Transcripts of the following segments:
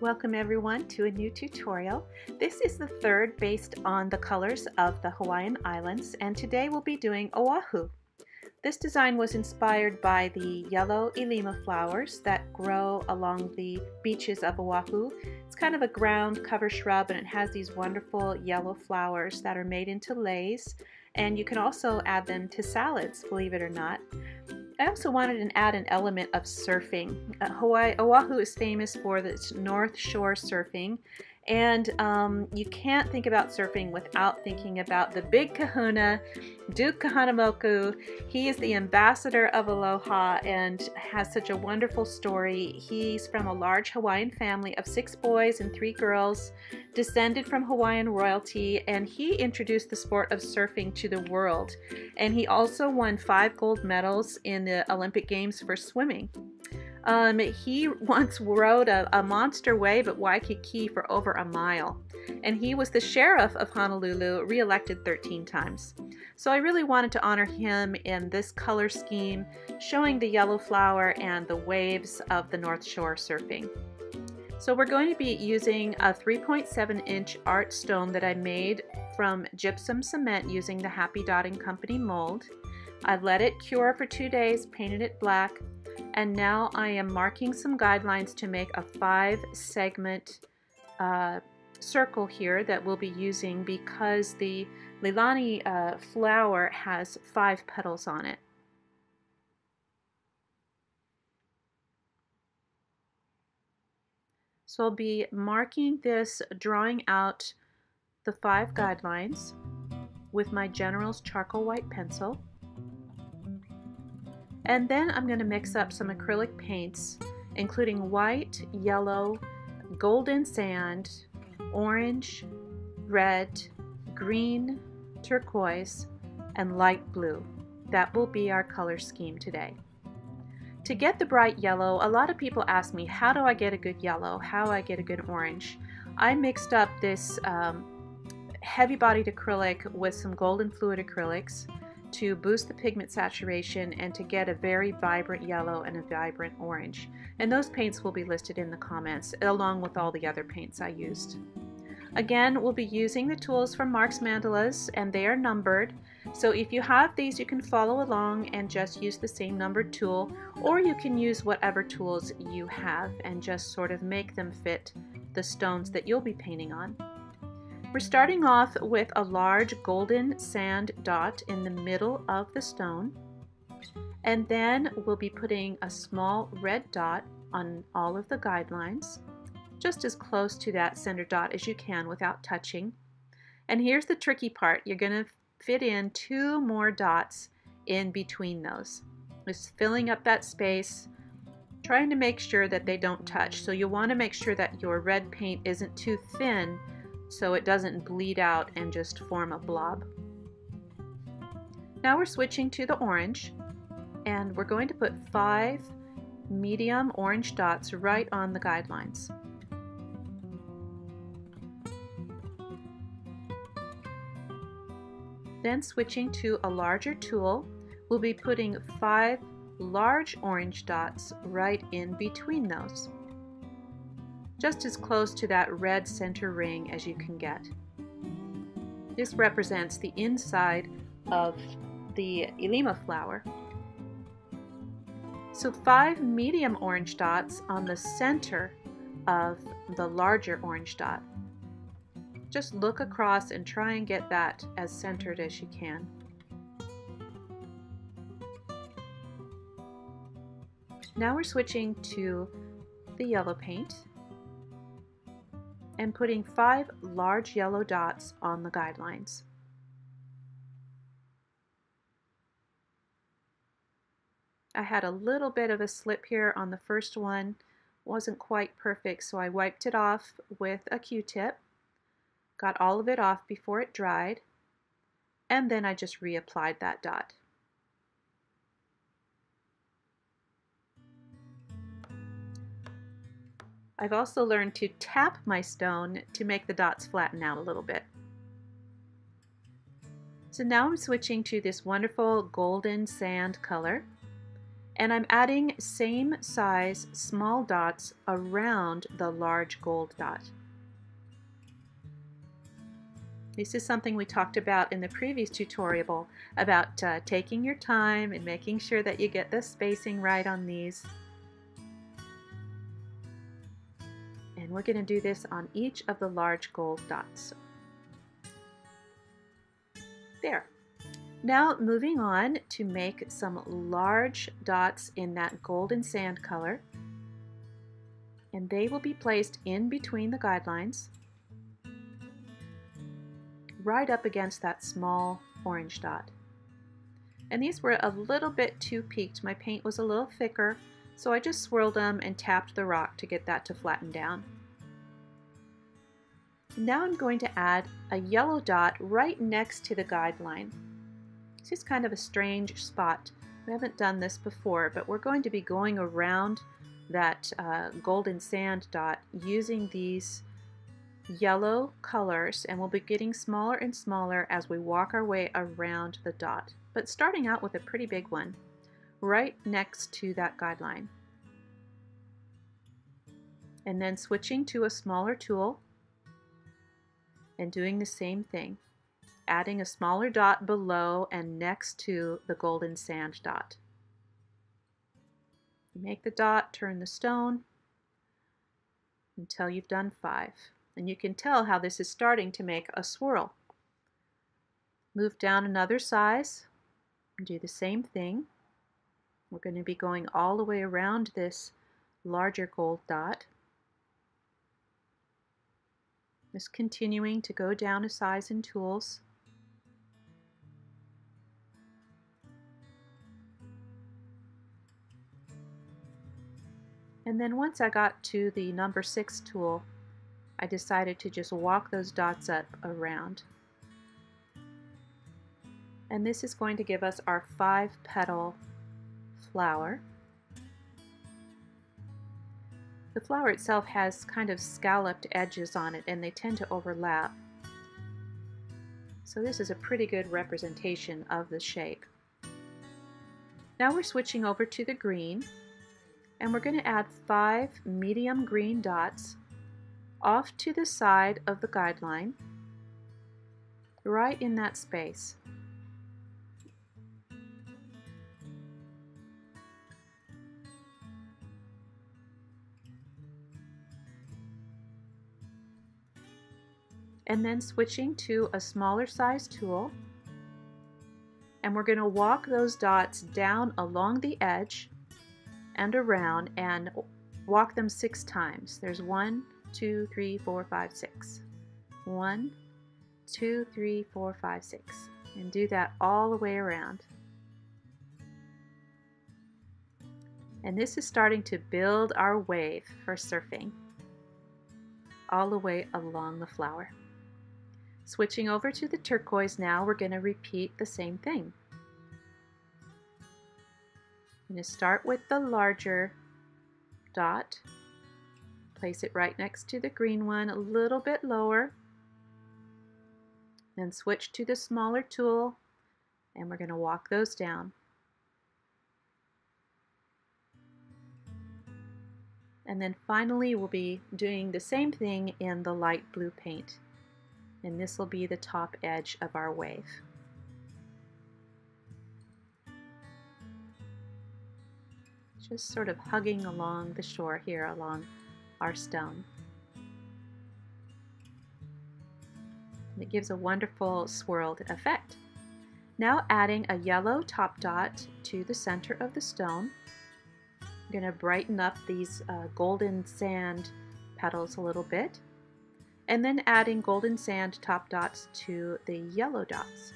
Welcome everyone to a new tutorial. This is the third based on the colors of the Hawaiian Islands and today we'll be doing Oahu. This design was inspired by the yellow Ilima flowers that grow along the beaches of Oahu. It's kind of a ground cover shrub and it has these wonderful yellow flowers that are made into leis and you can also add them to salads, believe it or not. I also wanted to add an element of surfing. Uh, Hawaii, Oahu is famous for its North Shore surfing and um, you can't think about surfing without thinking about the big kahuna, Duke Kahanamoku. He is the ambassador of Aloha and has such a wonderful story. He's from a large Hawaiian family of six boys and three girls, descended from Hawaiian royalty, and he introduced the sport of surfing to the world. And he also won five gold medals in the Olympic Games for swimming. Um, he once rode a, a, monster wave at Waikiki for over a mile, and he was the sheriff of Honolulu, reelected 13 times. So I really wanted to honor him in this color scheme, showing the yellow flower and the waves of the North Shore surfing. So we're going to be using a 3.7 inch art stone that I made from gypsum cement using the Happy Dotting Company mold. I let it cure for two days, painted it black, and now I am marking some guidelines to make a five segment uh, circle here that we'll be using because the Leilani uh, flower has five petals on it. So I'll be marking this, drawing out the five guidelines with my General's charcoal white pencil. And then I'm going to mix up some acrylic paints, including white, yellow, golden sand, orange, red, green, turquoise, and light blue. That will be our color scheme today. To get the bright yellow, a lot of people ask me, how do I get a good yellow? How do I get a good orange? I mixed up this um, heavy-bodied acrylic with some golden fluid acrylics to boost the pigment saturation and to get a very vibrant yellow and a vibrant orange. And those paints will be listed in the comments along with all the other paints I used. Again, we'll be using the tools from Mark's Mandalas and they are numbered. So if you have these, you can follow along and just use the same numbered tool or you can use whatever tools you have and just sort of make them fit the stones that you'll be painting on. We're starting off with a large golden sand dot in the middle of the stone. And then we'll be putting a small red dot on all of the guidelines, just as close to that center dot as you can without touching. And here's the tricky part. You're going to fit in two more dots in between those. Just filling up that space, trying to make sure that they don't touch. So you want to make sure that your red paint isn't too thin so it doesn't bleed out and just form a blob. Now we're switching to the orange and we're going to put five medium orange dots right on the guidelines. Then switching to a larger tool, we'll be putting five large orange dots right in between those just as close to that red center ring as you can get. This represents the inside of the Ilima flower. So five medium orange dots on the center of the larger orange dot. Just look across and try and get that as centered as you can. Now we're switching to the yellow paint and putting five large yellow dots on the guidelines. I had a little bit of a slip here on the first one, wasn't quite perfect, so I wiped it off with a Q-tip, got all of it off before it dried, and then I just reapplied that dot. I've also learned to tap my stone to make the dots flatten out a little bit. So now I'm switching to this wonderful golden sand color And I'm adding same size small dots around the large gold dot. This is something we talked about in the previous tutorial about uh, taking your time and making sure that you get the spacing right on these. And we're going to do this on each of the large gold dots. There. Now moving on to make some large dots in that golden sand color. And they will be placed in between the guidelines, right up against that small orange dot. And these were a little bit too peaked. My paint was a little thicker, so I just swirled them and tapped the rock to get that to flatten down. Now I'm going to add a yellow dot right next to the guideline. This is kind of a strange spot. We haven't done this before, but we're going to be going around that uh, golden sand dot using these yellow colors and we'll be getting smaller and smaller as we walk our way around the dot but starting out with a pretty big one right next to that guideline. And then switching to a smaller tool and doing the same thing, adding a smaller dot below and next to the golden sand dot. make the dot, turn the stone until you've done five. And you can tell how this is starting to make a swirl. Move down another size do the same thing. We're going to be going all the way around this larger gold dot. Just continuing to go down a size in tools. And then once I got to the number six tool, I decided to just walk those dots up around and this is going to give us our five petal flower. The flower itself has kind of scalloped edges on it and they tend to overlap. So this is a pretty good representation of the shape. Now we're switching over to the green and we're going to add five medium green dots off to the side of the guideline right in that space. And then switching to a smaller size tool and we're going to walk those dots down along the edge and around and walk them six times. There's one, two, three, four, five, six. One, two, three, four, five, six. And do that all the way around. And this is starting to build our wave for surfing all the way along the flower. Switching over to the turquoise now, we're going to repeat the same thing. I'm going to start with the larger dot, place it right next to the green one, a little bit lower, then switch to the smaller tool, and we're going to walk those down. And then finally we'll be doing the same thing in the light blue paint and this will be the top edge of our wave. Just sort of hugging along the shore here along our stone. And it gives a wonderful swirled effect. Now adding a yellow top dot to the center of the stone. I'm going to brighten up these uh, golden sand petals a little bit and then adding golden sand top dots to the yellow dots.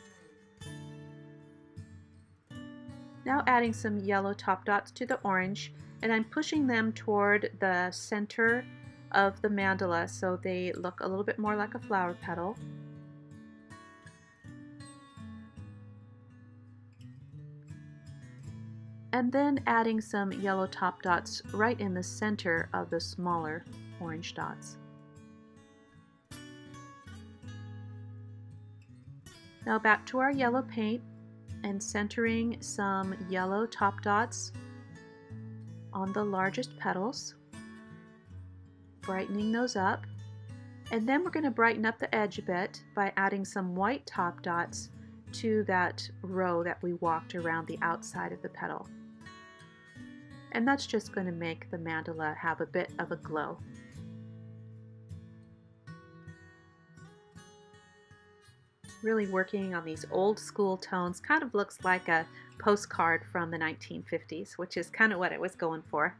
Now adding some yellow top dots to the orange and I'm pushing them toward the center of the mandala so they look a little bit more like a flower petal. And then adding some yellow top dots right in the center of the smaller orange dots. Now back to our yellow paint and centering some yellow top dots on the largest petals, brightening those up. And then we're going to brighten up the edge a bit by adding some white top dots to that row that we walked around the outside of the petal. And that's just going to make the mandala have a bit of a glow. Really working on these old school tones kind of looks like a postcard from the 1950s, which is kind of what I was going for.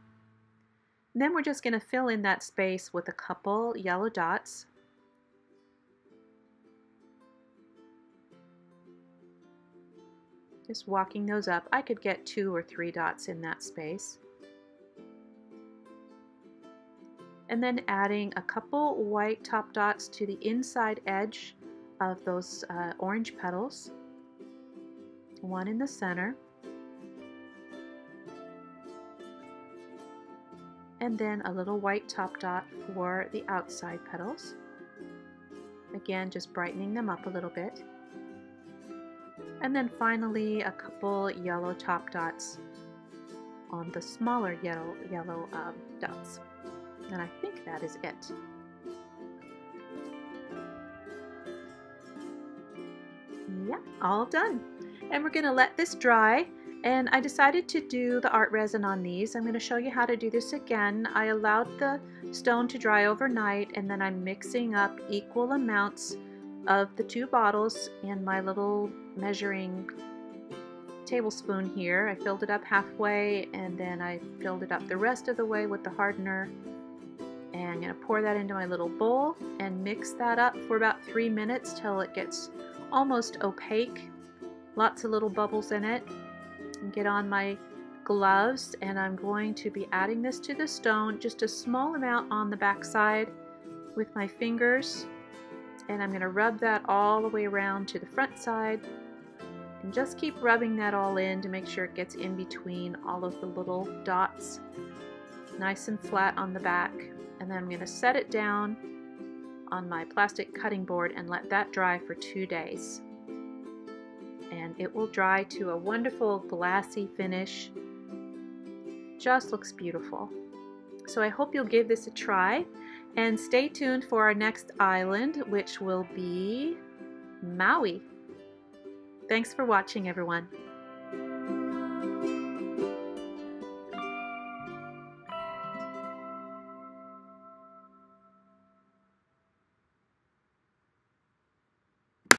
And then we're just going to fill in that space with a couple yellow dots. Just walking those up. I could get two or three dots in that space. And then adding a couple white top dots to the inside edge of those uh, orange petals. One in the center. and then a little white top dot for the outside petals. Again, just brightening them up a little bit. And then finally a couple yellow top dots on the smaller yellow, yellow um, dots. And I think that is it. Yeah, all done. And we're to let this dry and I decided to do the art resin on these. I'm to show you how to do this again. I allowed the stone to dry overnight and then I'm mixing up equal amounts of the two bottles in my little measuring tablespoon here. I filled it up halfway and then I filled it up the rest of the way with the hardener. And I'm going to pour that into my little bowl and mix that up for about three minutes till it gets almost opaque. Lots of little bubbles in it get on my gloves and I'm going to be adding this to the stone, just a small amount on the back side with my fingers. And I'm going to rub that all the way around to the front side and just keep rubbing that all in to make sure it gets in between all of the little dots nice and flat on the back. And then I'm going to set it down on my plastic cutting board and let that dry for two days and it will dry to a wonderful glassy finish. Just looks beautiful. So I hope you'll give this a try and stay tuned for our next island which will be Maui. Thanks for watching everyone.